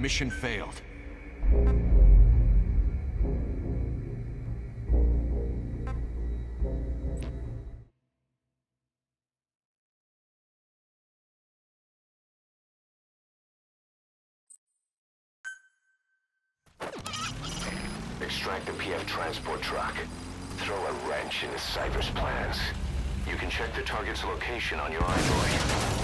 Mission failed. Extract the PF transport truck. Throw a wrench into Cipher's plans. You can check the target's location on your iDroid.